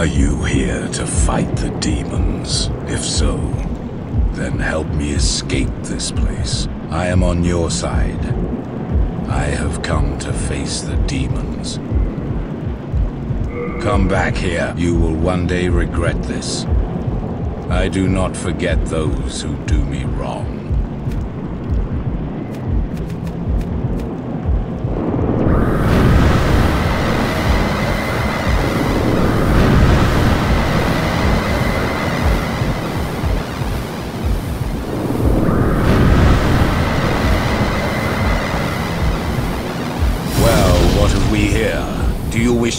Are you here to fight the demons? If so, then help me escape this place. I am on your side. I have come to face the demons. Come back here. You will one day regret this. I do not forget those who do me wrong.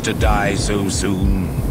To die so soon?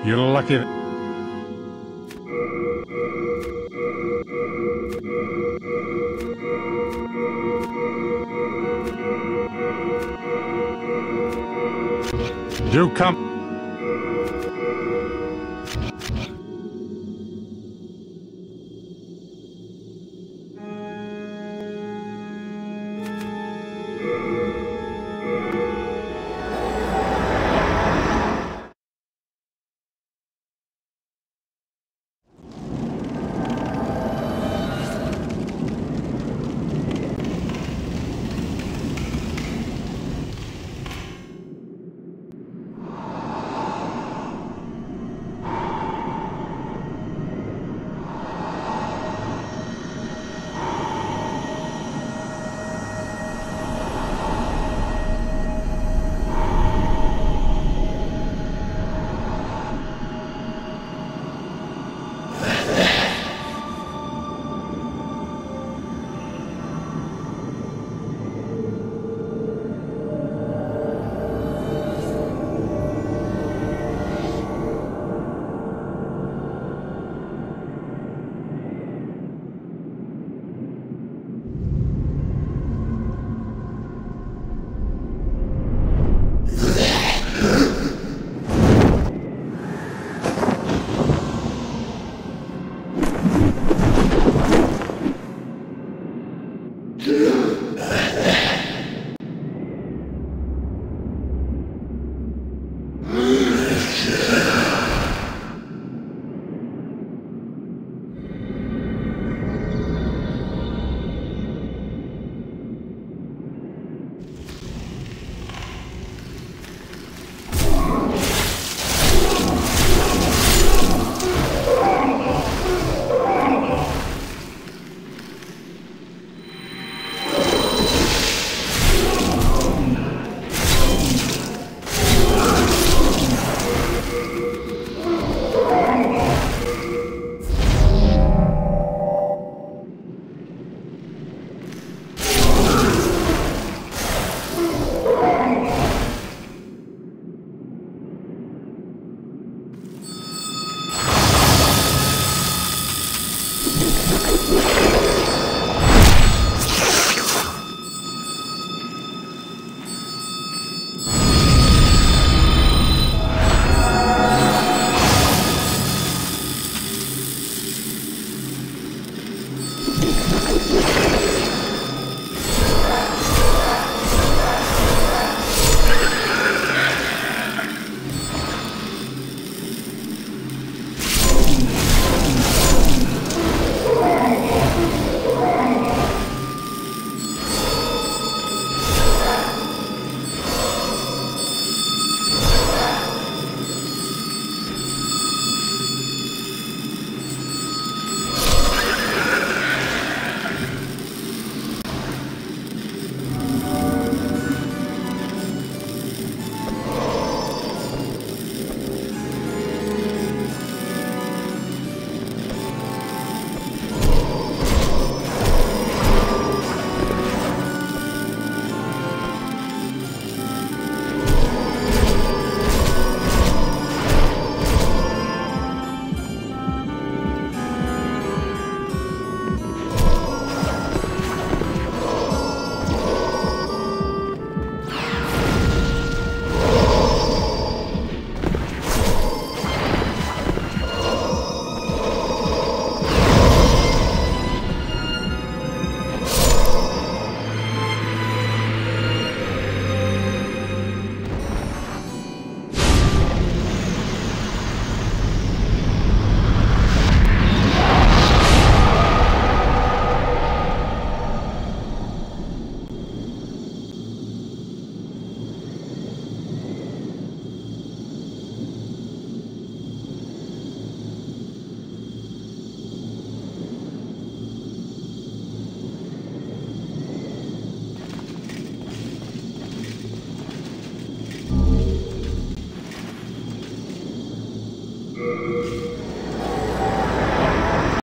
You're lucky. You come.